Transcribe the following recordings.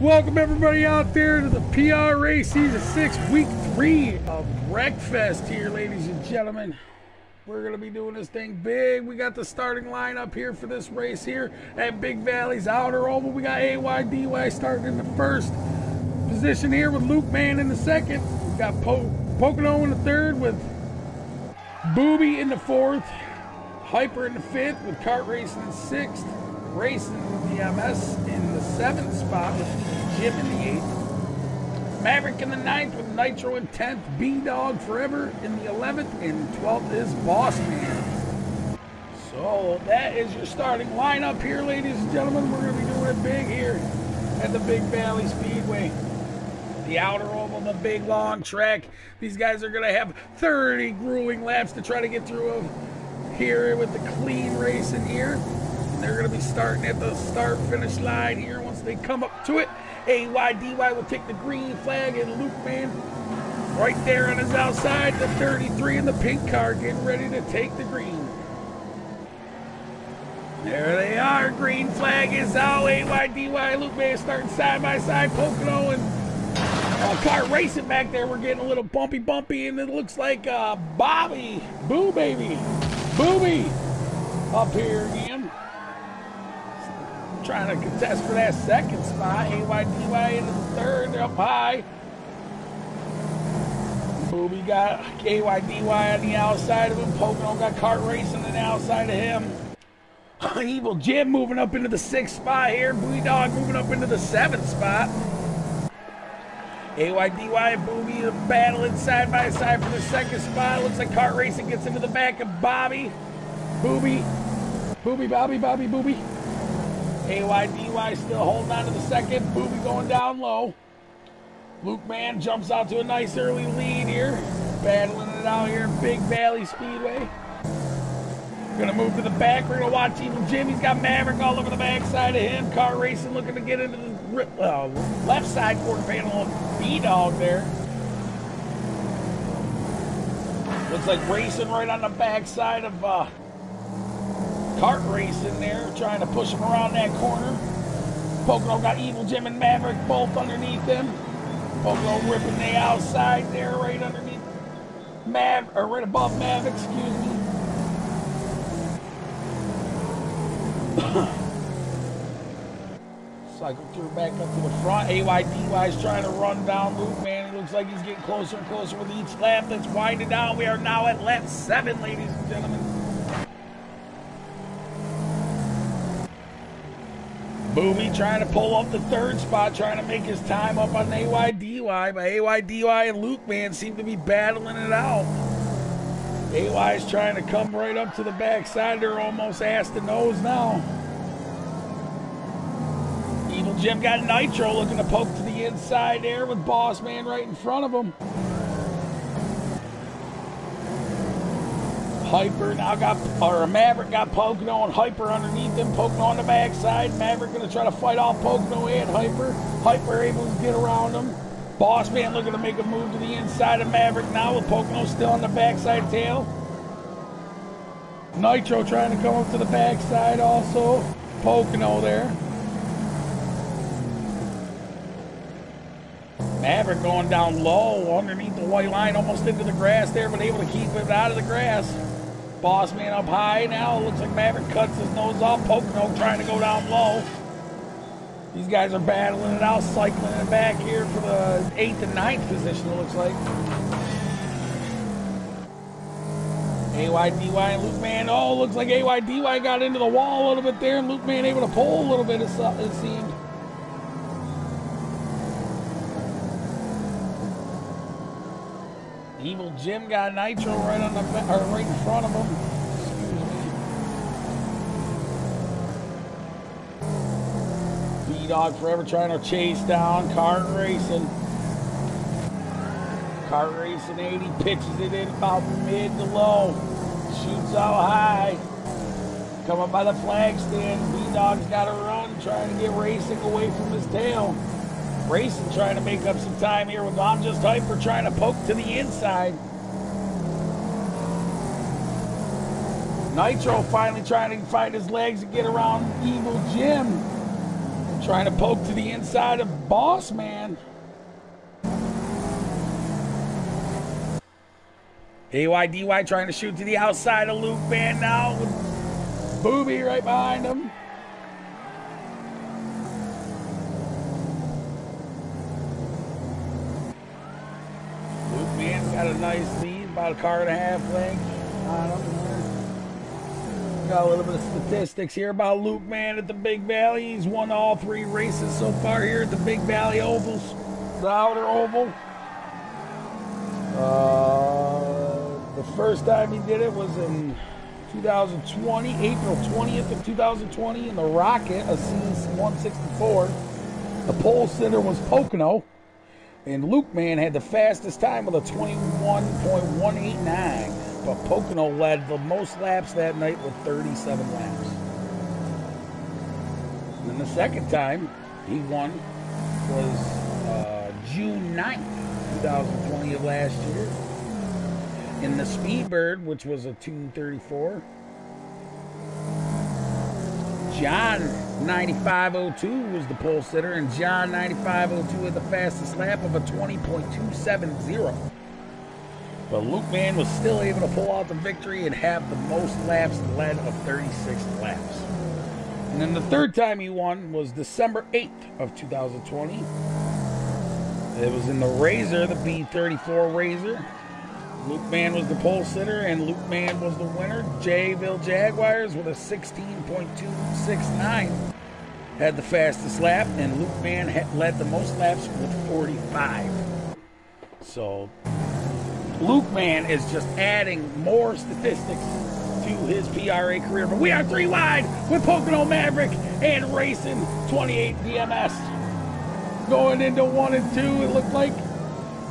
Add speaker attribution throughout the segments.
Speaker 1: Welcome everybody out there to the PRA Season 6, Week 3 of Wreckfest here, ladies and gentlemen. We're going to be doing this thing big. We got the starting lineup here for this race here at Big Valley's Outer Oval. We got AYDY starting in the first position here with Luke Man in the second. We got po- Pocono in the third with Booby in the fourth. Hyper in the fifth with Kart Racing in sixth. Racing with DMS in the seventh spot with Jim in the eighth. Maverick in the ninth with Nitro in tenth. B Dog Forever in the eleventh. And twelfth is Boss Man. So that is your starting lineup here, ladies and gentlemen. We're going to be doing it big here at the Big Valley Speedway. The outer oval, the big long track. These guys are going to have 30 grueling laps to try to get through here with the clean race in here. They're going to be starting at the start finish line here. They come up to it, AYDY will take the green flag and Luke Man right there on his outside. The 33 in the pink car getting ready to take the green. There they are. Green flag is out. AYDY Luke Man starting side by side. Pocono and uh, car racing back there. We're getting a little bumpy, bumpy, and it looks like uh, Bobby, Boo Baby, Booby up here trying to contest for that second spot. AYDY in the third, they're up high. Booby got AYDY on the outside of him. Pocono got Kart racing on the outside of him. Evil Jim moving up into the sixth spot here. Booby Dog moving up into the seventh spot. AYDY and Booby battling side by side for the second spot. Looks like Kart racing gets into the back of Bobby. Booby. Booby, Bobby, Bobby, Booby. AYDY still holding on to the second. Booby going down low. Luke Man jumps out to a nice early lead here. Battling it out here in Big Valley Speedway. Gonna move to the back. We're gonna watch Evil Jim. He's got Maverick all over the backside of him. Car racing looking to get into the uh, left side quarter panel of B-Dog there. Looks like racing right on the backside of uh, kart in there, trying to push him around that corner. Pocono got Evil Jim and Maverick both underneath him. Pocono ripping the outside there, right underneath Mav, or right above Maverick, excuse me. Cycle through back up to the front. AYDY is trying to run down Luke, man. It looks like he's getting closer and closer with each lap that's winding down. We are now at lap seven, ladies and gentlemen. Booby trying to pull up the third spot, trying to make his time up on AYDY, but AYDY and Luke Man seem to be battling it out. AY is trying to come right up to the backside. They're almost ass to nose now. Evil Jim got Nitro looking to poke to the inside there with Boss Man right in front of him. Hyper now got, or Maverick got Pocono and Hyper underneath him. Pocono on the backside. Maverick going to try to fight off Pocono and Hyper. Hyper able to get around him. Boss Man looking to make a move to the inside of Maverick now with Pocono still on the backside tail. Nitro trying to come up to the backside also. Pocono there. Maverick going down low underneath the white line, almost into the grass there, but able to keep it out of the grass. Boss man up high now. Looks like Maverick cuts his nose off. Pocono trying to go down low. These guys are battling it out, cycling it back here for the eighth and ninth position, it looks like. AYDY and Luke Man. Oh, looks like AYDY got into the wall a little bit there, and Luke Man able to pull a little bit, it seemed. Evil Jim got Nitro right on the or right in front of him. Excuse me. B Dog forever trying to chase down Kart Racing. Kart Racing 80 pitches it in about mid to low. Shoots out high. Coming by the flag stand. B Dog's got to run, trying to get racing away from his tail. Racing trying to make up some time here with I'm just hyper trying to poke to the inside. Nitro finally trying to find his legs and get around Evil Jim. Trying to poke to the inside of Boss Man. AYDY trying to shoot to the outside of Luke Man now with Booby right behind him. Luke Man's got nice lead, about a car and a half length. Got a little bit of statistics here about Luke Man at the Big Valley. He's won all three races so far here at the Big Valley Ovals, the outer oval. Uh, the first time he did it was in 2020, April 20th of 2020 in the Rocket, a C164. The pole sitter was Pocono. And Luke Man had the fastest time with a 21.189 but Pocono led the most laps that night with 37 laps. And then the second time he won was uh, June 9th, 2020 of last year. In the Speedbird, which was a 234. John 9502 was the pole sitter, and John 9502 had the fastest lap of a 20.270. But Luke Man was still able to pull out the victory and have the most laps led of 36 laps. And then the third time he won was December 8th of 2020. It was in the Razor, the B34 RZR. Luke Man was the pole sitter, and Luke Man was the winner. Jayville Jaguars with a 16.269 had the fastest lap, and Luke Man led the most laps with 45. So Luke Man is just adding more statistics to his PRA career. But we are three wide with Pocono Maverick and Racing 28 DMS. Going into one and two, it looked like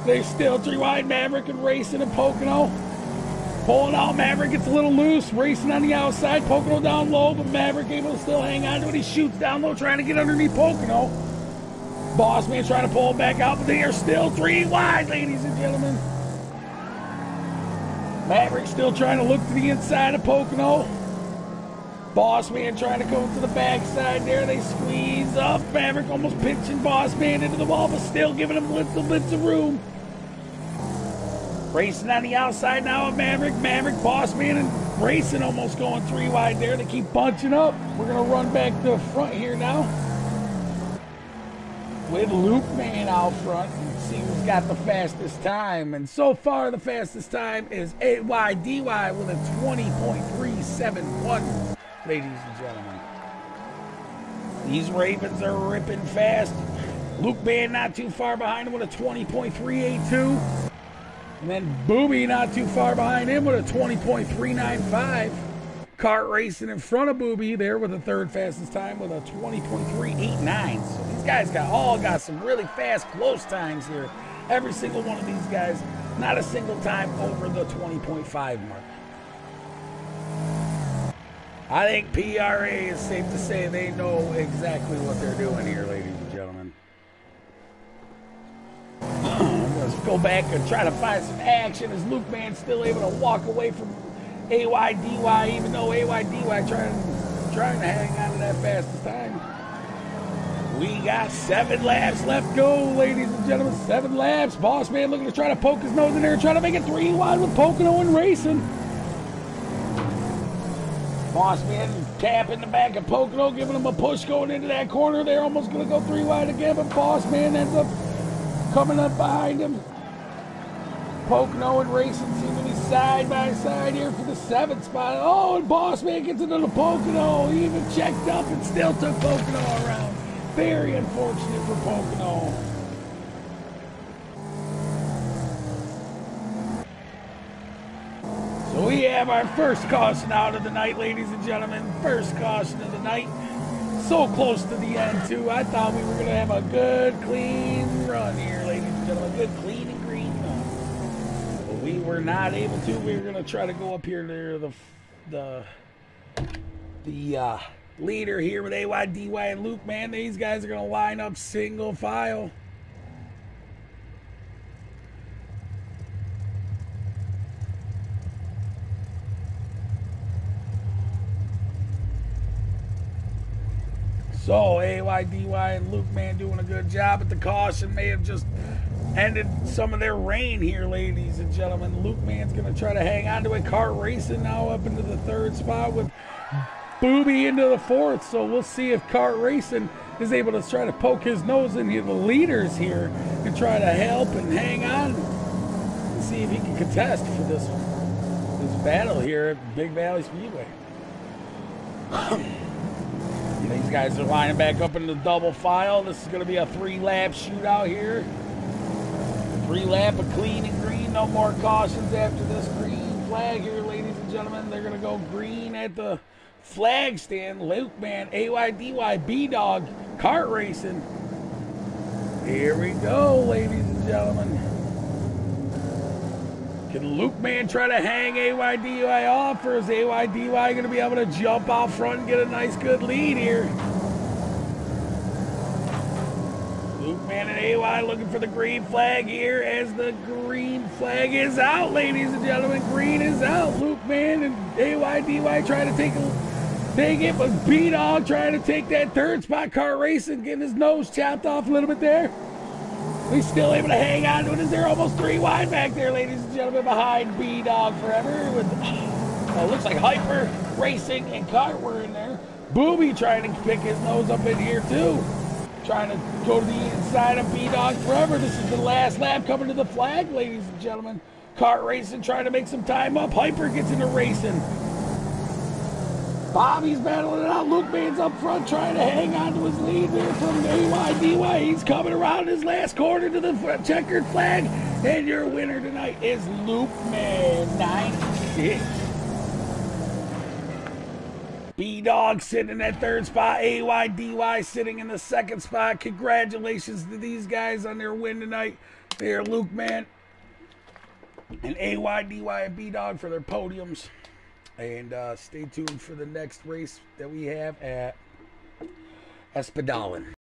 Speaker 1: they still three wide Maverick and Racing and Pocono. Pulling out Maverick gets a little loose, racing on the outside, Pocono down low, but Maverick able to still hang on to it. He shoots down low, trying to get underneath Pocono. Boss man trying to pull it back out, but they are still three wide, ladies and gentlemen. Maverick still trying to look to the inside of Pocono. Boss Man trying to go to the backside there. They squeeze up. Maverick almost pinching Boss Man into the wall, but still giving him little bits of room. Racing on the outside now of Maverick. Maverick, Boss Man, and Racing almost going three wide there. They keep bunching up. We're going to run back to front here now. With Luke Man out front see who's got the fastest time. And so far, the fastest time is AYDY with a 20.371, ladies and gentlemen. These Ravens are ripping fast. Luke Man not too far behind him with a 20.382. And then Booby not too far behind him with a 20.395. Kart racing in front of Booby there with the third fastest time with a 20.389. So these guys got all got some really fast close times here. Every single one of these guys, not a single time over the 20.5 mark. I think PRA is safe to say they know exactly what they're doing here, ladies and gentlemen. Let's go back and try to find some action. Is Luke Man still able to walk away from AYDY, even though AYDY trying, trying to hang on to that fastest time. We got seven laps left go, ladies and gentlemen. Seven laps. Boss man looking to try to poke his nose in there trying to make it three wide with Pocono and racing. Boss man tapping the back of Pocono, giving him a push going into that corner. They're almost going to go three wide again, but Boss man ends up coming up behind him. Pocono and Racing seem to be side by side here for the seventh spot. Oh, and Boss Man gets into the Pocono. He even checked up and still took Pocono around. Very unfortunate for Pocono. So we have our first caution out of the night, ladies and gentlemen. First caution of the night. So close to the end, too. I thought we were going to have a good, clean run here, and gentlemen. Good, clean we were not able to. We were going to try to go up here to the the the uh, leader here with AYDY and Luke. Man, these guys are going to line up single file. So AYDY and Luke Man doing a good job, but the caution may have just ended some of their reign here, ladies and gentlemen. Luke Man's going to try to hang on to it. Kart Racing now up into the third spot with Booby into the fourth. So we'll see if Kart Racing is able to try to poke his nose into the leaders here and try to help and hang on and see if he can contest for this this battle here at Big Valley Speedway. Guys are lining back up in the double file. This is going to be a three-lap shootout here. Three lap of clean and green. No more cautions after this green flag here, ladies and gentlemen. They're going to go green at the flag stand. Luke Man, AYDY, B Dog, kart racing. Here we go, ladies and gentlemen. Can Luke Man try to hang AYDY off, or is AYDY going to be able to jump out front and get a nice, good lead here? Luke Man and AY looking for the green flag here as the green flag is out, ladies and gentlemen. Green is out. Luke Man and AYDY trying to take a take it, but B Dog trying to take that third spot. car racing, getting his nose chopped off a little bit there. He's still able to hang on to it as they're almost three wide back there, ladies and gentlemen, behind B Dog forever. With oh, looks like Hyper Racing and Kart were in there. Booby trying to pick his nose up in here too trying to go to the inside of B-Dog forever. This is the last lap coming to the flag, ladies and gentlemen. Kart racing, trying to make some time up. Hyper gets into racing. Bobby's battling it out. Luke Man's up front trying to hang on to his lead there from AYDY. He's coming around his last corner to the checkered flag. And your winner tonight is Luke Man 96. B Dog sitting in that third spot. AYDY sitting in the second spot. Congratulations to these guys on their win tonight. They're Luke Man and AYDY and B Dog for their podiums. And uh, stay tuned for the next race that we have at Espadalen.